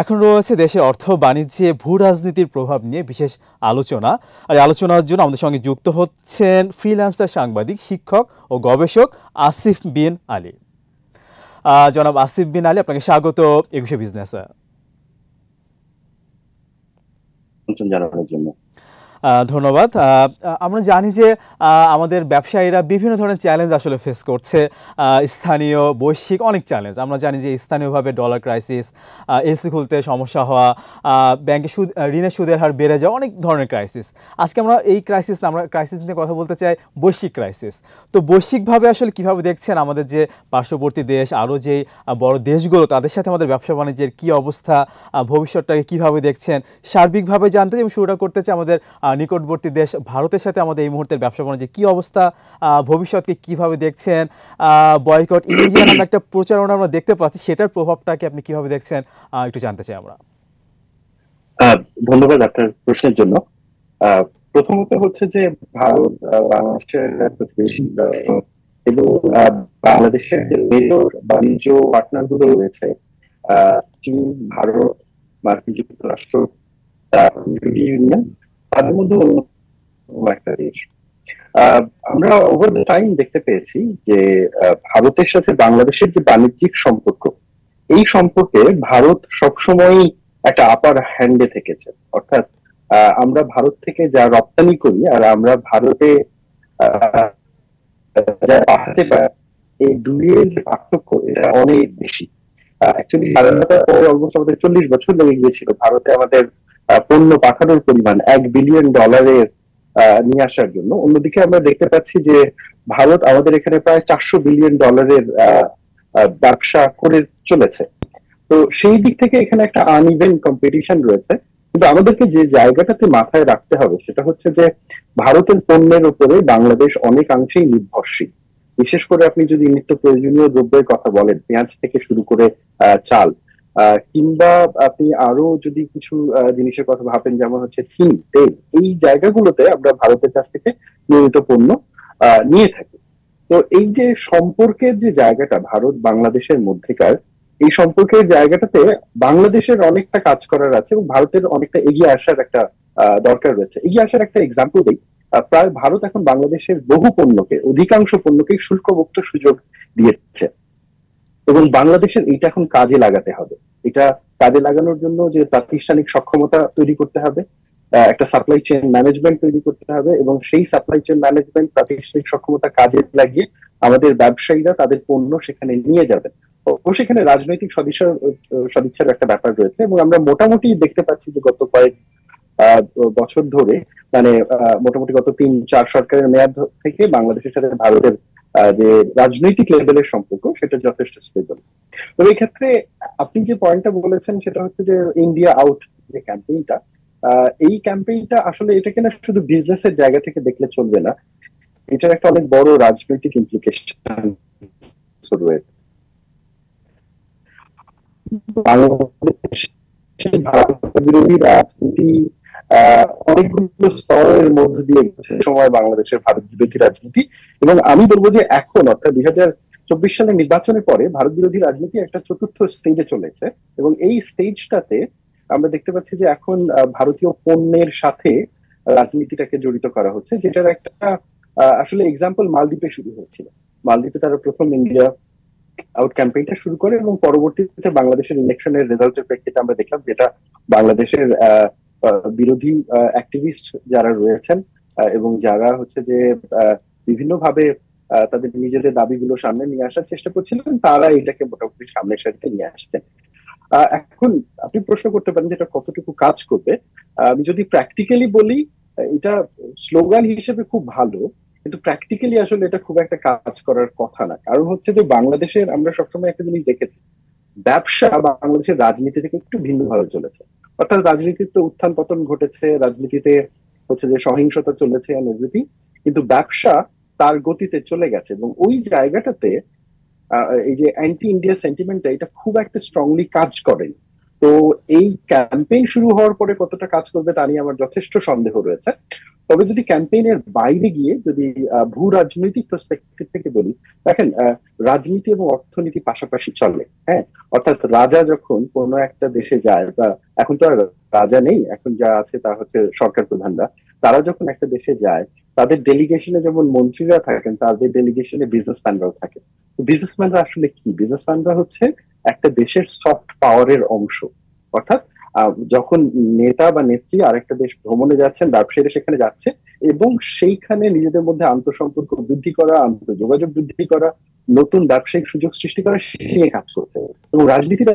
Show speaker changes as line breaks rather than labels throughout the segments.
এখন রয়েছে দেশের অর্থ, বাণিজ্যে ভূ রাজনীতির প্রভাব নিয়ে বিশেষ আলোচনা। আর আলোচনার জন্য আমাদের সঙ্গে যুক্ত হচ্ছেন ফ্রিল্যান্সার সাংবাদিক, শিক্ষক ও গবেষক আসিফ বিন আলী। জনাব আসিফ বিন আলী, আপনাকে স্বাগত একুশে বিজনেস।
জানানোর জন্য।
ধন্যবাদ। আমরা জানি যে আমাদের ব্যবসায়ীরা বিভিন্ন ধরনের চ্যালেঞ্জ আসলে ফেস করছে। স্থানীয় বৈশ্বিক অনেক চ্যালেঞ্জ আমরা জানি যে স্থানীয়ভাবে ডলার ক্রাইসিস এসি খুলতে সমস্যা হওয়া ব্যাংকে সুদ ঋণের সুদের হার বেড়ে যাওয়া, অনেক ধরনের ক্রাইসিস আজকে আমরা এই ক্রাইসিস আমরা ক্রাইসিস নিয়ে কথা বলতে চাই বৈশ্বিক ক্রাইসিস তো বৈশ্বিকভাবে আসলে কীভাবে দেখছেন আমাদের যে পার্শ্ববর্তী দেশ, আরও যেই বড় দেশগুলো, তাদের সাথে আমাদের ব্যবসা বাণিজ্যের কী অবস্থা ভবিষ্যৎটাকে কীভাবে দেখছেন, সার্বিকভাবে জানতে চাই এবং শুরুটা করতে চাই আমাদের নিকটবর্তী দেশ ভারতের সাথে আমাদের এই মুহূর্তের ব্যবসা বাণিজ্যে কী অবস্থা ভবিষ্যৎকে কীভাবে দেখছেন বয়কট ইন্ডিয়া নামে একটা প্রচারণা আমরা দেখতে পাচ্ছি, সেটার প্রভাবটাকে আপনি কীভাবে দেখছেন একটু জানতে চাই আমরা।
ধন্যবাদ আপনার প্রশ্নের জন্য। প্রথমত হচ্ছে যে ভারত বাংলাদেশের বাংলাদেশের যে মেজর বাণিজ্য পার্টনারগুলো রয়েছে ভারত, মার্কিন যুক্তরাষ্ট্র ইউনিয়ন তাদের মধ্যে একটা দেশ আমরা ওভার দ্য টাইম দেখতে পেয়েছি যে ভারতের সাথে বাংলাদেশের যে বাণিজ্যিক সম্পর্ক, এই সম্পর্কে ভারত সবসময় একটা আপার হ্যান্ডে থেকেছে। অর্থাৎ আমরা ভারত থেকে যা রপ্তানি করি আর আমরা ভারতে যা পাঠাতে পারি, এই দুইয়ের যে পার্থক্য, এটা অনেক বেশি। অ্যাকচুয়ালি স্বাধীনতার পরে অলমোস্ট আমাদের চল্লিশ বছর লেগে গিয়েছিল ভারতে আমাদের পণ্য পাঠানোর পরিমাণ এক বিলিয়ন ডলারের নিয়ে আসার জন্য। অন্যদিকে আমরা দেখতে পাচ্ছি যে ভারত আমাদের এখানে প্রায় চারশো বিলিয়ন ডলারের ব্যবসা করে চলেছে। তো সেই দিক থেকে এখানে একটা আনইভেন কম্পিটিশন রয়েছে। কিন্তু আমাদেরকে যে জায়গাটাতে মাথায় রাখতে হবে সেটা হচ্ছে যে ভারতের পণ্যের উপরে বাংলাদেশ অনেকাংশেই নির্ভরশীল। বিশেষ করে আপনি যদি নিত্য প্রয়োজনীয় দ্রব্যের কথা বলেন, পেঁয়াজ থেকে শুরু করে চাল কিংবা আপনি আরও যদি কিছু জিনিসের কথা ভাবেন, যেমন হচ্ছে চিনি, তেল, এই জায়গাগুলোতে আমরা ভারতের কাছ থেকে নিয়মিত পণ্য নিয়ে থাকি। তো এই যে সম্পর্কের যে জায়গাটা ভারত, বাংলাদেশের মধ্যেকার, এই সম্পর্কের জায়গাটাতে বাংলাদেশের অনেকটা কাজ করার আছে এবং ভারতের অনেকটা এগিয়ে আসার একটা দরকার রয়েছে। এগিয়ে আসার একটা এক্সাম্পল দিই প্রায় ভারত এখন বাংলাদেশের বহু পণ্যকে, অধিকাংশ পণ্যকে শুল্কমুক্ত সুযোগ দিয়েছে। এবং বাংলাদেশের এটা এখন কাজে লাগাতে হবে। এটা কাজে লাগানোর জন্য যে প্রাতিষ্ঠানিক সক্ষমতা তৈরি করতে হবে একটা সাপ্লাই চেন ম্যানেজমেন্ট তৈরি করতে হবে এবং সেই সাপ্লাই চেন ম্যানেজমেন্ট প্রাতিষ্ঠানিক সক্ষমতা কাজে লাগিয়ে আমাদের ব্যবসায়ীরা তাদের পণ্য সেখানে নিয়ে যাবেন। ও সেখানে রাজনৈতিক সদিচ্ছার সদিচ্ছার একটা ব্যাপার রয়েছে এবং আমরা মোটামুটি দেখতে পাচ্ছি যে গত কয়েক বছর ধরে মানে মোটামুটি গত তিন, চার সরকারের মেয়াদ থেকে বাংলাদেশের সাথে ভারতের যে রাজনৈতিক লেভেলের সম্পর্ক, সেটা যথেষ্ট স্টেবল তবে এই ক্ষেত্রে আপনি যে পয়েন্টটা বলেছেন, সেটা হচ্ছে যে ইন্ডিয়া আউট যে ক্যাম্পেইনটা এই ক্যাম্পেইনটা আসলে এটাকে না শুধু বিজনেসের জায়গা থেকে দেখলে চলবে না, এটার একটা অনেক বড় রাজনৈতিক ইমপ্লিকেশন রয়েছে। বাংলাদেশ বিরোধী রাজনীতি অনেকগুলো স্তরের মধ্য দিয়ে গেছে সময় বাংলাদেশের ভারত বিরোধী রাজনীতি। এবং আমি বলব যে এখন, অর্থাৎ দুই হাজার চব্বিশ সালের নির্বাচনের পরে ভারত বিরোধী রাজনীতি একটা চতুর্থ স্টেজে চলেছে। এবং এই স্টেজটাতে আমরা দেখতে পাচ্ছি যে এখন ভারতীয় পণ্যের সাথে রাজনীতিটাকে জড়িত করা হচ্ছে, যেটার একটা আসলে এক্সাম্পল মালদ্বীপে শুরু হয়েছিল। মালদ্বীপে তারা প্রথম ইন্ডিয়া আউট ক্যাম্পেইনটা শুরু করে এবং পরবর্তীতে বাংলাদেশের ইলেকশনের রেজাল্টের প্রেক্ষিতে আমরা দেখলাম যেটা বাংলাদেশের বিরোধী অ্যাক্টিভিস্ট যারা রয়েছেন এবং যারা হচ্ছে যে বিভিন্ন ভাবে তাদের নিজেদের দাবিগুলো সামনে নিয়ে আসার চেষ্টা করছিলেন, তারা এটাকে মোটামুটি সামনের সারিতে নিয়ে আসছেন। এখন আপনি প্রশ্ন করতে পারেন যে এটা কতটুকু কাজ করবে। আমি যদি প্র্যাকটিক্যালি বলি এটা স্লোগান হিসেবে খুব ভালো, কিন্তু প্র্যাকটিক্যালি আসলে এটা খুব একটা কাজ করার কথা না। কারণ হচ্ছে যে, বাংলাদেশের আমরা সবসময় একটা জিনিস দেখেছি ব্যবসা বাংলাদেশের রাজনীতি থেকে একটু ভিন্নভাবে চলেছে। অর্থাৎ রাজনীতিতে উত্থান পতন ঘটেছে, রাজনীতিতে হচ্ছে যে সহিংসতা চলেছে এভরিথিং কিন্তু ব্যবসা তার গতিতে চলে গেছে এবং ওই জায়গাটাতে এই যে অ্যান্টি ইন্ডিয়া সেন্টিমেন্টটা এটা খুব একটা স্ট্রংলি কাজ করেনি তো এই ক্যাম্পেইন শুরু হওয়ার পরে কতটা কাজ করবে তা নিয়ে আমার যথেষ্ট সন্দেহ রয়েছে। তবে যদি ক্যাম্পেইনের বাইরে গিয়ে যদি ভূ রাজনৈতিক পার্সপেক্টিভ থেকে বলি, দেখেন রাজনীতি এবং অর্থনীতি পাশাপাশি চলে হ্যাঁ? অর্থাৎ রাজা যখন কোনো একটা দেশে যায়, বা এখন তো আর রাজা নেই, এখন যা আছে তা হচ্ছে সরকার প্রধানরা, তারা যখন একটা দেশে যায়, তাদের ডেলিগেশনে যেমন মন্ত্রীরা থাকেন, তাদের ডেলিগেশনে বিজনেসম্যানরাও থাকে বিজনেসম্যানরা আসলে কি? বিজনেসম্যানরা হচ্ছে একটা দেশের সফট পাওয়ারের অংশ, অর্থাৎ যখন নেতা বা নেত্রী আরেকটা দেশ ভ্রমণে যাচ্ছেন, ব্যবসায়ীরা সেখানে যাচ্ছে এবং সেইখানে নিজেদের মধ্যে আন্তঃসম্পর্ক বৃদ্ধি করা, আন্তঃযোগাযোগ বৃদ্ধি করা, নতুন ব্যবসায়িক সুযোগ সৃষ্টি করা নিয়ে কাজ করছে। এবং রাজনীতির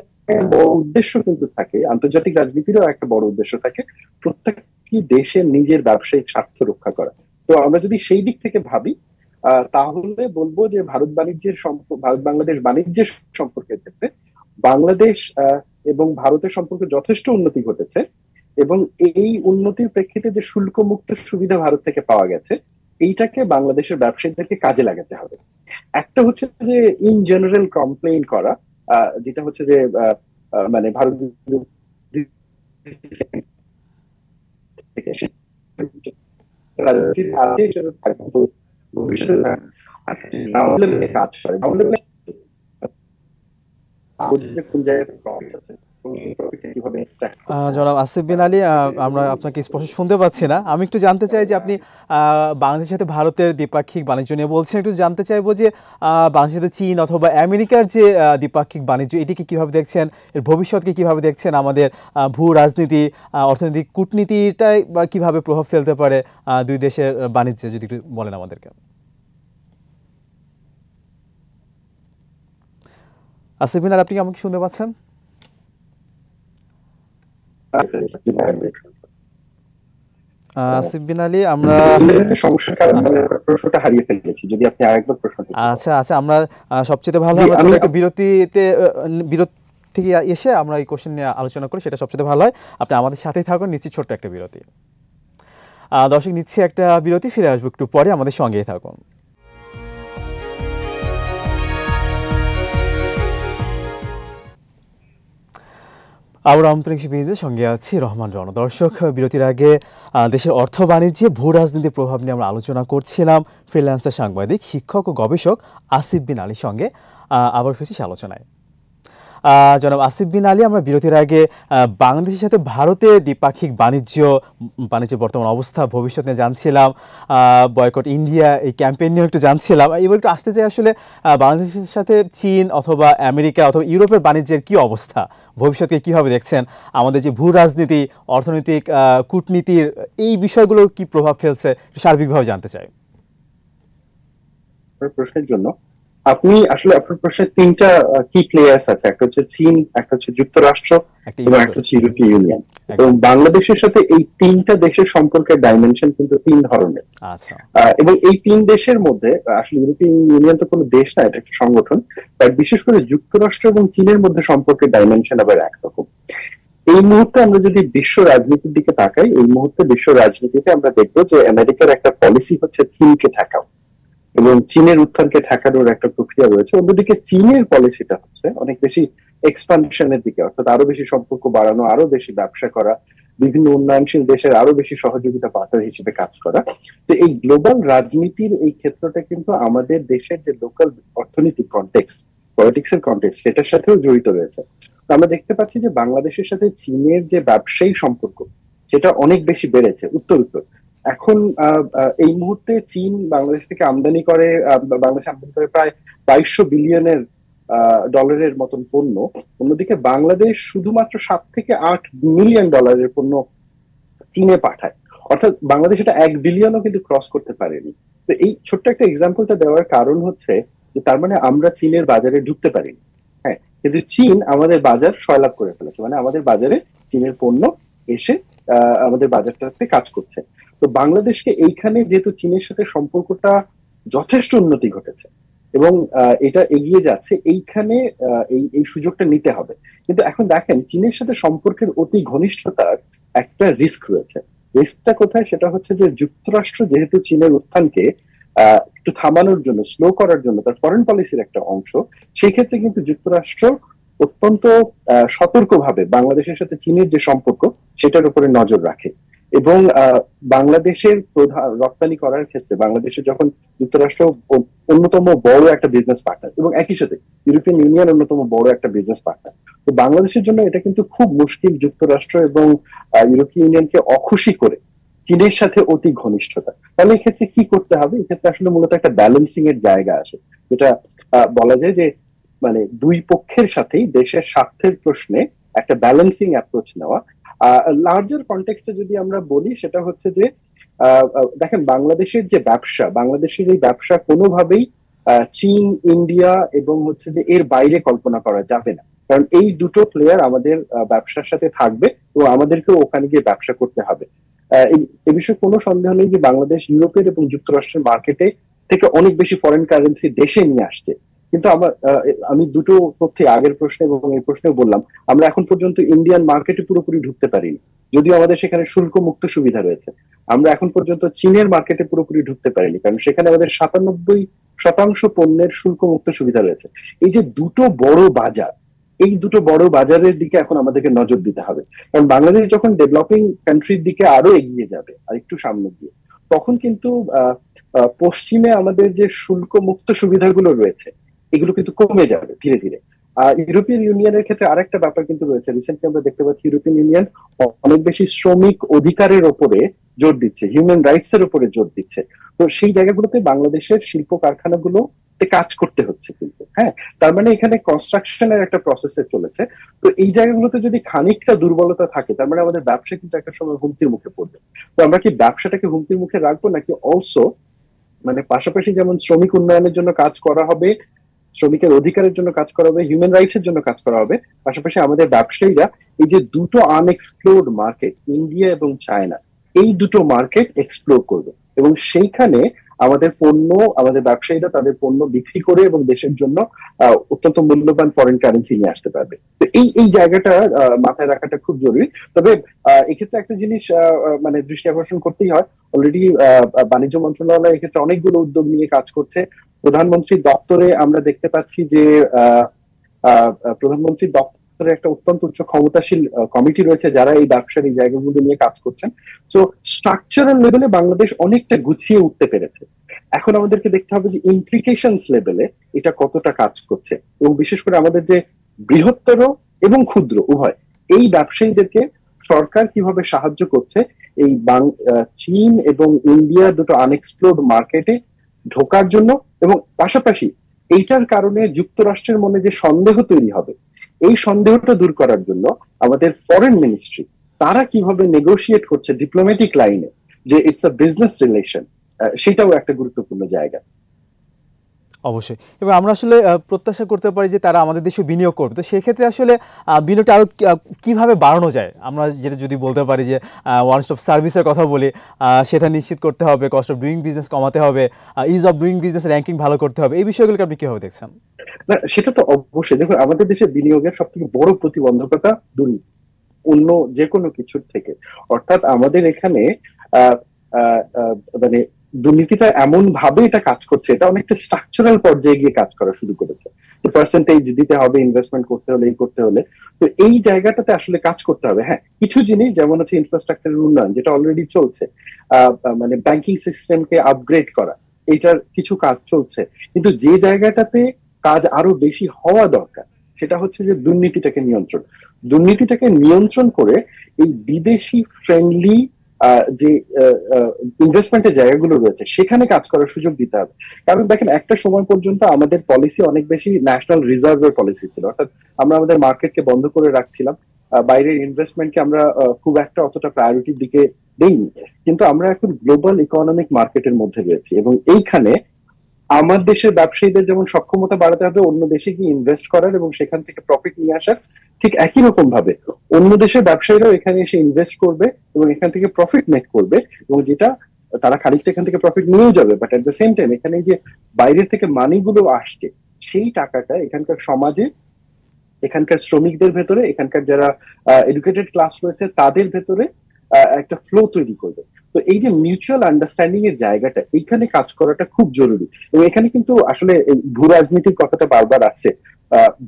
বড় উদ্দেশ্য কিন্তু থাকে, আন্তর্জাতিক রাজনীতিরও একটা বড় উদ্দেশ্য থাকে, প্রত্যেকটি দেশের নিজের ব্যবসায়িক স্বার্থ রক্ষা করা। তো আমরা যদি সেই দিক থেকে ভাবি তাহলে বলব যে ভারত বাণিজ্যের ভারত বাংলাদেশ বাণিজ্যের সম্পর্কের ক্ষেত্রে বাংলাদেশ এবং ভারতের সম্পর্কে যথেষ্ট উন্নতি ঘটেছে এবং এই উন্নতির প্রেক্ষিতে যে শুল্ক মুক্ত সুবিধা ভারত থেকে পাওয়া গেছে এইটাকে বাংলাদেশের ব্যবসায়ীদেরকে কাজে লাগাতে হবে। একটা হচ্ছে যে ইন জেনারেল কমপ্লেইন করা যেটা হচ্ছে যে মানে ভারত কাজ করে। কোন জায়গায়
জনাব আসিফ আলী আমরা আপনাকে স্পষ্ট শুনতে পাচ্ছি না। আমি একটু জানতে চাই যে আপনি বাংলাদেশের সাথে ভারতের দ্বিপাক্ষিক বাণিজ্য নিয়ে বলছেন। একটু জানতে চাইব যে বাংলাদেশের সাথে চীন অথবা আমেরিকার যে দ্বিপাক্ষিক বাণিজ্য এটিকে কীভাবে দেখছেন? এর ভবিষ্যৎকে কীভাবে দেখছেন? আমাদের ভূ রাজনীতি অর্থনৈতিক কূটনীতিটাই কীভাবে প্রভাব ফেলতে পারে দুই দেশের বাণিজ্যে, যদি একটু বলেন আমাদেরকে। আসিফ বিন আপনি আমাকে শুনতে পাচ্ছেন? আসিফ বিন আলী আমরা
প্রশ্নটা হারিয়ে ফেলেছি যদি আপনি আরেকবার প্রশ্ন
আচ্ছা আচ্ছা আমরা সবচেয়ে ভালো আমরা একটা বিরতিতে বিরতি থেকে এসে আমরা এই কোশ্চেন নিয়ে আলোচনা করি সেটা সবচেয়ে ভালো হয়। আপনি আমাদের সাথেই থাকুন নিচ্ছি ছোট্ট একটা বিরতি। দর্শক নিচ্ছি একটা বিরতি ফিরে আসব একটু পরে আমাদের সঙ্গেই থাকুন। আমরা আমন্ত্রণ শিল্পীদের সঙ্গে আছি রহমান রণ। দর্শক, বিরতির আগে দেশের অর্থ বাণিজ্যে ভূ রাজনীতির প্রভাব নিয়ে আমরা আলোচনা করছিলাম ফ্রিল্যান্সার সাংবাদিক, শিক্ষক ও গবেষক আসিফ বিন আলীর সঙ্গে। আবার ফিরছি আলোচনায়। জনাব আসিফ বিন আলী, আমরা বিরতির আগে বাংলাদেশের সাথে ভারতে দ্বিপাক্ষিক বাণিজ্য বাণিজ্যের বর্তমান অবস্থা, ভবিষ্যৎ নিয়ে জানছিলাম বয়কট ইন্ডিয়া এই ক্যাম্পেইন নিয়ে একটু জানছিলাম। এবার একটু আসতে চাই আসলে বাংলাদেশের সাথে চীন অথবা আমেরিকা অথবা ইউরোপের বাণিজ্যের কি অবস্থা? ভবিষ্যৎকে কীভাবে দেখছেন? আমাদের যে ভূ রাজনীতি, অর্থনৈতিক কূটনীতির এই বিষয়গুলোর কি প্রভাব ফেলছে সার্বিকভাবে জানতে চাই।
প্রশ্নের জন্য আপনি আসলে আপনার প্রশ্নে তিনটা কি প্লেয়ার্স আছে। একটা হচ্ছে চীন একটা হচ্ছে যুক্তরাষ্ট্র এবং একটা হচ্ছে ইউরোপীয় ইউনিয়ন এবং বাংলাদেশের সাথে এই তিনটা দেশের সম্পর্কের ডাইমেনশন কিন্তু তিন ধরনের। আচ্ছা। এবং এই তিন দেশের মধ্যে আসলে ইউরোপিয়ান ইউনিয়ন তো কোনো দেশ না এটা একটা সংগঠন। বাট বিশেষ করে যুক্তরাষ্ট্র এবং চীনের মধ্যে সম্পর্কের ডাইমেনশন আবার একরকম। এই মুহূর্তে আমরা যদি বিশ্ব রাজনীতির দিকে তাকাই এই মুহূর্তে বিশ্ব রাজনীতিতে আমরা দেখব যে আমেরিকার একটা পলিসি হচ্ছে চীনকে ঠেকাও। এবং চীনের উত্থানকে ঠেকানোর একটা প্রক্রিয়া রয়েছে। অন্যদিকে চীনের পলিসিটা হচ্ছে অনেক বেশি এক্সপানশনের দিকে, অর্থাৎ আরও বেশি সম্পর্ক বাড়ানো, আরও বেশি ব্যবসা করা, বিভিন্ন উন্নয়নশীল দেশের আরও বেশি সহযোগিতা পার্টনার হিসেবে কাজ করা। তো এই গ্লোবাল রাজনীতির এই ক্ষেত্রটা কিন্তু আমাদের দেশের যে লোকাল অর্থনৈতিক কন্টেক্স পলিটিক্স এর কন্টেক্স সেটার সাথেও জড়িত রয়েছে। তো আমরা দেখতে পাচ্ছি যে বাংলাদেশের সাথে চীনের যে ব্যবসায়ী সম্পর্ক, সেটা অনেক বেশি বেড়েছে উত্তর উত্তর এখন এই মুহূর্তে চীন বাংলাদেশ থেকে আমদানি করে বাংলাদেশ আমদানি করে প্রায় বাইশশো বিলিয়নের ডলারের মতন পণ্য। অন্যদিকে বাংলাদেশ শুধুমাত্র সাত থেকে আট মিলিয়ন ডলারের পণ্য চীনে পাঠায়। অর্থাৎ বাংলাদেশ এটা এক বিলিয়নও কিন্তু ক্রস করতে পারেনি। তো এই ছোট্ট একটা এক্সাম্পলটা দেওয়ার কারণ হচ্ছে যে তার মানে আমরা চীনের বাজারে ঢুকতে পারিনি। হ্যাঁ কিন্তু চীন আমাদের বাজার সয়লাভ করে ফেলেছে। মানে আমাদের বাজারে চীনের পণ্য এসে আমাদের বাজারটাতে কাজ করছে। তো বাংলাদেশকে এইখানে যেহেতু চীনের সাথে সম্পর্কটা যথেষ্ট উন্নতি ঘটেছে এবং এটা এগিয়ে যাচ্ছে, এইখানে এই এই সুযোগটা নিতে হবে। কিন্তু এখন দেখেন, চীনের সাথে সম্পর্কের অতি ঘনিষ্ঠতার একটা রিস্ক রয়েছে। রিস্কটা কোথায়? সেটা হচ্ছে যে যুক্তরাষ্ট্র যেহেতু চীনের উত্থানকে একটু থামানোর জন্য স্লো করার জন্য তার ফরেন পলিসির একটা অংশ, সেই ক্ষেত্রে কিন্তু যুক্তরাষ্ট্র অত্যন্ত সতর্কভাবে বাংলাদেশের সাথে চীনের যে সম্পর্ক সেটার উপরে নজর রাখে। এবং বাংলাদেশের প্রধান, রপ্তানি করার ক্ষেত্রে বাংলাদেশের যখন যুক্তরাষ্ট্র অন্যতম বড় একটা বিজনেস পার্টনার এবং একই সাথে ইউরোপিয়ান ইউনিয়ন অন্যতম বড় একটা বিজনেস পার্টনার তো বাংলাদেশের জন্য এটা কিন্তু খুব মুশকিল যুক্তরাষ্ট্র এবং ইউরোপিয়ান ইউনিয়নকে অখুশি করে চীনের সাথে অতি ঘনিষ্ঠতা। তাহলে এক্ষেত্রে কি করতে হবে? এক্ষেত্রে আসলে মূলত একটা ব্যালেন্সিং এর জায়গা আসে, যেটা বলা যায় যে মানে দুই পক্ষের সাথেই দেশের স্বার্থের প্রশ্নে একটা ব্যালেন্সিং অ্যাপ্রোচ নেওয়া লার্জার কন্টেক্সটে যদি আমরা বলি, সেটা হচ্ছে যে দেখেন বাংলাদেশের যে ব্যবসা, বাংলাদেশের এই ব্যবসা কোনোভাবেই চীন, ইন্ডিয়া এবং হচ্ছে যে এর বাইরে কল্পনা করা যাবে না। কারণ এই দুটো প্লেয়ার আমাদের ব্যবসার সাথে থাকবে এবং আমাদেরকেও ওখানে গিয়ে ব্যবসা করতে হবে। এ বিষয়ে কোনো সন্দেহ নেই যে বাংলাদেশ, ইউরোপের এবং যুক্তরাষ্ট্রের মার্কেটে থেকে অনেক বেশি ফরেন কারেন্সি দেশে নিয়ে আসছে। কিন্তু আমার আমি দুটো তথ্যে আগের প্রশ্নে এবং এই প্রশ্নে বললাম, আমরা এখন পর্যন্ত ইন্ডিয়ান মার্কেটে পুরোপুরি ঢুকতে পারিনি। যদিও আমাদের সেখানে শুল্ক মুক্ত সুবিধা রয়েছে। আমরা এখন পর্যন্ত চীনের মার্কেটে পুরোপুরি ঢুকতে পারিনি, কারণ সেখানে আমাদের সাতানব্বই শতাংশ পণ্যের শুল্ক মুক্ত সুবিধা রয়েছে। এই যে দুটো বড় বাজার, এই দুটো বড় বাজারের দিকে এখন আমাদেরকে নজর দিতে হবে। কারণ বাংলাদেশ যখন ডেভেলপিং কান্ট্রির দিকে আরও এগিয়ে যাবে, আর একটু সামনে গিয়ে, তখন কিন্তু পশ্চিমে আমাদের যে শুল্ক মুক্ত সুবিধাগুলো রয়েছে এগুলো কিন্তু কমে যাবে ধীরে ধীরে। ইউরোপিয়ান ইউনিয়নের ক্ষেত্রে আরেকটা ব্যাপার কিন্তু রয়েছে। রিসেন্টলি আমরা দেখতে পাচ্ছি ইউরোপিয়ান ইউনিয়ন অনেক বেশি শ্রমিক অধিকারের ওপরে জোর দিচ্ছে হিউম্যান রাইটস এর উপরে জোর দিচ্ছে। তো সেই জায়গাগুলোতে বাংলাদেশের শিল্প কারখানাগুলো কাজ করতে হচ্ছে কিন্তু হ্যাঁ? তার মানে এখানে কনস্ট্রাকশনের একটা প্রসেসে চলেছে। তো এই জায়গাগুলোতে যদি খানিকটা দুর্বলতা থাকে, তার মানে আমাদের ব্যবসা কিন্তু একটা সময় হুমকির মুখে পড়বে। তো আমরা কি ব্যবসাটাকে হুমকির মুখে রাখব নাকি অলসো মানে পাশাপাশি যেমন শ্রমিক উন্নয়নের জন্য কাজ করা হবে শ্রমিকের অধিকারের জন্য কাজ করা হবে হিউম্যান রাইটস এর জন্য কাজ করা হবে। পাশাপাশি আমাদের ব্যবসায়ীরা এই যে দুটো আনএক্সপ্লোর্ড মার্কেট ইন্ডিয়া এবং চায়না এই দুটো মার্কেট এক্সপ্লোর করবে। এবং সেইখানে আমাদের পণ্য, আমাদের ব্যবসায়ীরা তাদের পণ্য বিক্রি করে এবং দেশের জন্য অত্যন্ত মূল্যবান ফরেন কারেন্সি নিয়ে আসতে পারবে। তো এই এই জায়গাটা মাথায় রাখাটা খুব জরুরি। তবে এক্ষেত্রে একটা জিনিস মানে দৃষ্টি আকর্ষণ করতেই হয়। অলরেডি বাণিজ্য মন্ত্রণালয় এক্ষেত্রে অনেকগুলো উদ্যোগ নিয়ে কাজ করছে। প্রধানমন্ত্রী দপ্তরে আমরা দেখতে পাচ্ছি যে প্রধানমন্ত্রী দপ্তরে একটা অত্যন্ত উচ্চ ক্ষমতাশীল কমিটি রয়েছে যারা এই ব্যবসার এই জায়গাগুলো নিয়ে কাজ করছেন। তো স্ট্রাকচারাল লেভেলে বাংলাদেশ অনেকটা গুছিয়ে উঠতে পেরেছে। এখন আমাদেরকে দেখতে হবে যে ইমপ্লিকেশনস লেভেলে এটা কতটা কাজ করছে। এবং বিশেষ করে আমাদের যে বৃহত্তর এবং ক্ষুদ্র উভয়, এই ব্যবসায়ীদেরকে সরকার কীভাবে সাহায্য করছে, এই চীন এবং ইন্ডিয়া দুটো আনএক্সপ্লোর্ড মার্কেটে ঢোকার জন্য এবং পাশাপাশি এইটার কারণে যুক্তরাষ্ট্রের মনে যে সন্দেহ তৈরি হবে, এই সন্দেহটা দূর করার জন্য আমাদের ফরেন মিনিস্ট্রি তারা কীভাবে নেগোসিয়েট করছে ডিপ্লোম্যাটিক লাইনে যে ইটস আ বিজনেস রিলেশন সেটাও একটা গুরুত্বপূর্ণ জায়গা।
অবশ্যই। এবং আমরা আসলে প্রত্যাশা করতে পারি যে তারা আমাদের দেশে বিনিয়োগ করবে। তো সেক্ষেত্রে আসলে বিনিয়োগটা আরও কীভাবে বাড়ানো যায়? আমরা যেটা যদি বলতে পারি যে ওয়ান স্টপ সার্ভিসের কথা বলি সেটা নিশ্চিত করতে হবে কস্ট অফ ডুইং বিজনেস কমাতে হবে ease of doing business ranking ভালো করতে হবে। এই বিষয়গুলোকে আপনি কীভাবে দেখছেন?
না, সেটা তো অবশ্যই। দেখুন, আমাদের দেশে বিনিয়োগের সব থেকে বড় প্রতিবন্ধকতা দুর্নীতি, অন্য যে কোনো কিছুর থেকে। অর্থাৎ আমাদের এখানে মানে দুর্নীতিটা এমন ভাবে এটা কাজ করছে, এটা অনেকটা স্ট্রাকচারাল পর্যায়ে গিয়ে কাজ করা শুরু করেছে। পার্সেন্টেজ দিতে হবে ইনভেস্টমেন্ট করতে হলে, এই করতে হলে। তো এই জায়গাটাতে আসলে কাজ করতে হবে। হ্যাঁ কিছু জিনিস, যেমন হচ্ছে ইনফ্রাস্ট্রাকচারের উন্নয়ন, যেটা অলরেডি চলছে মানে ব্যাংকিং সিস্টেমকে আপগ্রেড করা, এইটার কিছু কাজ চলছে। কিন্তু যে জায়গাটাতে কাজ আরও বেশি হওয়া দরকার, সেটা হচ্ছে যে দুর্নীতিটাকে নিয়ন্ত্রণ। দুর্নীতিটাকে নিয়ন্ত্রণ করে এই বিদেশি ফ্রেন্ডলি যে ইনভেস্টমেন্টের জায়গাগুলো রয়েছে, সেখানে কাজ করার সুযোগ দিতে হবে। কারণ দেখেন, একটা সময় পর্যন্ত আমাদের পলিসি অনেক বেশি ন্যাশনাল রিজার্ভের পলিসি ছিল। অর্থাৎ আমরা আমাদের মার্কেটকে বন্ধ করে রাখছিলাম বাইরের ইনভেস্টমেন্টকে আমরা খুব একটা অতটা প্রায়োরিটির দিকে দেইনি। কিন্তু আমরা এখন গ্লোবাল ইকোনমিক মার্কেটের মধ্যে রয়েছি এবং এইখানে আমার দেশের ব্যবসায়ীদের যেমন সক্ষমতা বাড়াতে হবে, অন্য দেশে গিয়ে ইনভেস্ট করার এবং সেখান থেকে প্রফিট নিয়ে আসার ঠিক একই রকম ভাবে অন্য দেশের ব্যবসায়ীরাও এখানে এসে ইনভেস্ট করবে এবং এখান থেকে প্রফিট মেক করবে এবং যেটা তারা খানিকটা এখান থেকে প্রফিট নিয়েও যাবে। But at the same time এখানে যে বাইরের থেকে মানিগুলো আসছে, সেই টাকাটা এখানকার সমাজে, এখানকার শ্রমিকদের ভেতরে, এখানকার যারা এডুকেটেড ক্লাস রয়েছে, তাদের ভেতরে একটা ফ্লো তৈরি করবে। তো এই যে মিউচুয়াল আন্ডারস্ট্যান্ডিং এর জায়গাটা এখানে কাজ করাটা খুব জরুরি। এবং এখানে কিন্তু আসলে ভূ রাজনীতির কথাটা বারবার আসছে।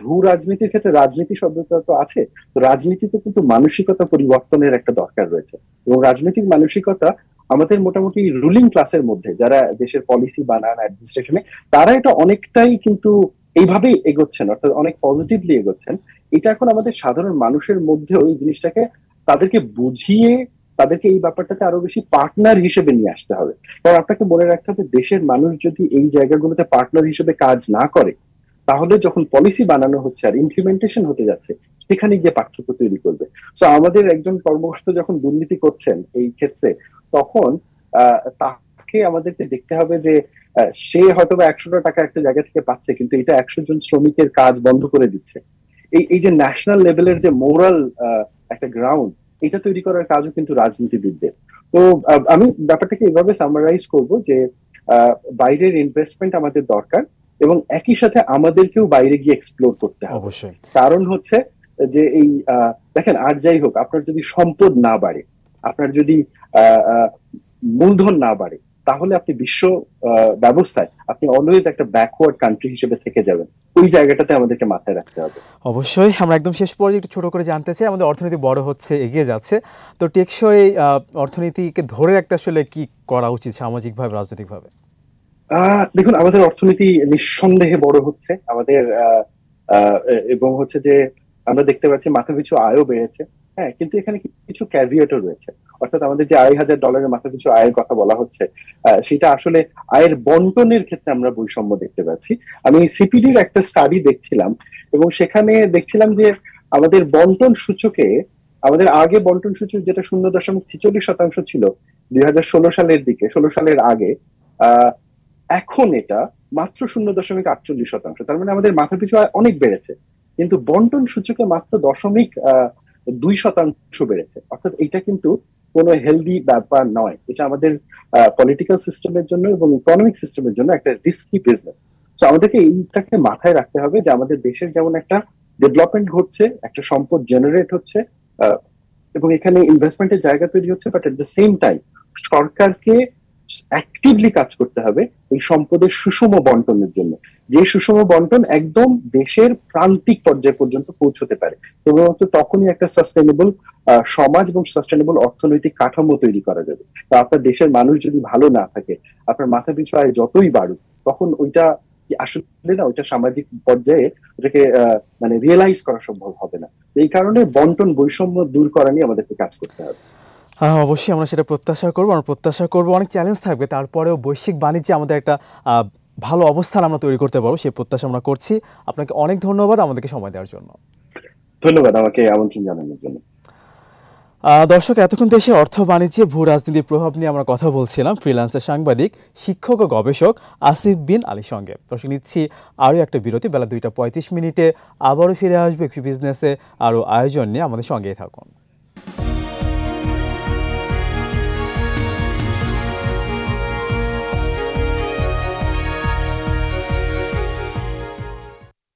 ভূ রাজনীতির ক্ষেত্রে রাজনীতি শব্দটা তো আছে, তো রাজনীতিতে কিন্তু মানসিকতা পরিবর্তনের একটা দরকার রয়েছে। এবং রাজনৈতিক মানসিকতা আমাদের মোটামুটি রুলিং ক্লাসের মধ্যে, যারা দেশের পলিসি বানান অ্যাডমিনিস্ট্রেশনে তারা এটা অনেকটাই কিন্তু এইভাবেই এগোচ্ছেন, অর্থাৎ অনেক পজিটিভলি এগোচ্ছেন। এটা এখন আমাদের সাধারণ মানুষের মধ্যে ওই জিনিসটাকে তাদেরকে বুঝিয়ে তাদেরকে এই ব্যাপারটাতে আরও বেশি পার্টনার হিসেবে নিয়ে আসতে হবে। কারণ আপনাকে মনে রাখতে হবে, দেশের মানুষ যদি এই জায়গাগুলোতে পার্টনার হিসেবে কাজ না করে, তাহলে যখন পলিসি বানানো হচ্ছে আর ইমপ্লিমেন্টেশন হতে যাচ্ছে, সেখানে গিয়ে পার্থক্য তৈরি করবে। তো আমাদের একজন কর্মকর্ত যখন দুর্নীতি করছেন এই ক্ষেত্রে, তখন তাকে আমাদেরকে দেখতে হবে যে সে হয়তো বা একশোটা টাকা একটা জায়গা থেকে পাচ্ছে, কিন্তু এটা একশো জন শ্রমিকের কাজ বন্ধ করে দিচ্ছে। এই এই যে ন্যাশনাল লেভেলের যে মোরাল একটা গ্রাউন্ড এটা তৈরি করার কাজও কিন্তু রাজনীতিবিদদের। তো আমি ব্যাপারটাকে এভাবে সামারাইজ করব যে বাইরের ইনভেস্টমেন্ট আমাদের দরকার এবং একই সাথে আমাদেরকেও বাইরে গিয়ে এক্সপ্লোর করতে হবে।
অবশ্যই।
কারণ হচ্ছে যে এই দেখেন আর যাই হোক আপনার যদি সম্পদ না বাড়ে আপনার যদি মূলধন না বাড়ে তাহলে আপনি বিশ্ব ব্যবস্থায় আপনি অলওয়েজ একটা ব্যাকওয়ার্ড কান্ট্রি হিসেবে থেকে যাবেন। ওই জায়গাটাতে আমাদেরকে মাথায় রাখতে হবে।
অবশ্যই আমরা একদম শেষ পর্যায়ে একটু ছোট করে জানতে চাই আমাদের অর্থনীতি বড় হচ্ছে এগিয়ে যাচ্ছে। তো টেকসই অর্থনীতিকে ধরে রাখতে আসলে কি করা উচিত সামাজিকভাবে রাজনৈতিকভাবে?
দেখুন আমাদের অর্থনীতি নিঃসন্দেহে বড় হচ্ছে। আমাদের এবং হচ্ছে যে আমরা দেখতে পাচ্ছি মাথা পিছু আয়ও বেড়েছে। হ্যাঁ কিন্তু এখানে কিছু ক্যাভিয়েটও রয়েছে। অর্থাৎ আমাদের যে আড়াই হাজার ডলারের মাথা পিছু আয়ের কথা বলা হচ্ছে সেটা আসলে আয়ের বন্টনের ক্ষেত্রে আমরা বৈষম্য দেখতে পাচ্ছি। আমি সিপিডির একটা স্টাডি দেখছিলাম এবং সেখানে দেখছিলাম যে আমাদের বন্টন সূচকে, আমাদের আগে বন্টন সূচক যেটা শূন্য দশমিক ছিচল্লিশ শতাংশ ছিল দুই হাজার ষোলো সালের দিকে, ষোলো সালের আগে, আহ, এখন এটা মাত্র শূন্য দশমিক আটচল্লিশ শতাংশ। তার মানে আমাদের মাথা পিছু অনেক বেড়েছে। কিন্তু বন্টন সূচকে মাত্র দশমিক দুই শতাংশ বেড়েছে। অর্থাৎ এটা কিন্তু কোনো হেলদি ব্যাপার নয়। এটা আমাদের পলিটিক্যাল সিস্টেমের জন্য এবং ইকোনমিক সিস্টেমের জন্য একটা রিস্কি বিজনেস তো আমাদেরকে এইটাকে মাথায় রাখতে হবে যে আমাদের দেশের যেমন একটা ডেভেলপমেন্ট ঘটছে, একটা সম্পদ জেনারেট হচ্ছে এবং এখানে ইনভেস্টমেন্টের জায়গা তৈরি হচ্ছে but at the same time সরকারকে অ্যাক্টিভলি কাজ করতে হবে এই সম্পদের সুষম বন্টনের জন্য। যে সুষম বন্টন একদম দেশের প্রান্তিক পর্যায় পর্যন্ত পৌঁছতে পারে। কেবলমাত্র তখনই একটা সাস্টেনেবল সমাজ এবং সাস্টেনেবল অর্থনৈতিক কাঠামো তৈরি করা যাবে। তো আপনার দেশের মানুষ যদি ভালো না থাকে, আপনার মাথা পিছু আয় যতই বাড়ুক, তখন ওইটা আসলে না, ওইটা সামাজিক পর্যায়ে ওটাকে মানে রিয়েলাইজ করা সম্ভব হবে না। এই কারণে বন্টন বৈষম্য দূর করা নিয়ে আমাদেরকে কাজ করতে হবে।
অবশ্যই আমরা সেটা প্রত্যাশা করব। আমরা প্রত্যাশা করব অনেক চ্যালেঞ্জ থাকবে। তারপরেও বৈশ্বিক বাণিজ্যে আমাদের একটা ভালো অবস্থান আমরা তৈরি করতে পারব সেই প্রত্যাশা আমরা করছি। আপনাকে অনেক ধন্যবাদ আমাদেরকে সময় দেওয়ার জন্য।
ধন্যবাদ আমাকে আমন্ত্রণ জানানোর জন্য।
দর্শক এতক্ষণ দেশে অর্থ বাণিজ্যে ভূ রাজনীতির প্রভাব নিয়ে আমরা কথা বলছিলাম। ফ্রিল্যান্সের সাংবাদিক শিক্ষক ও গবেষক আসিফ বিন আলীর সঙ্গে। দর্শক নিচ্ছি আরও একটা বিরতি। বেলা দুইটা পঁয়ত্রিশ মিনিটে আবারও ফিরে আসবে একটু বিজনেসে আরও আয়োজন নিয়ে। আমাদের সঙ্গেই থাকুন।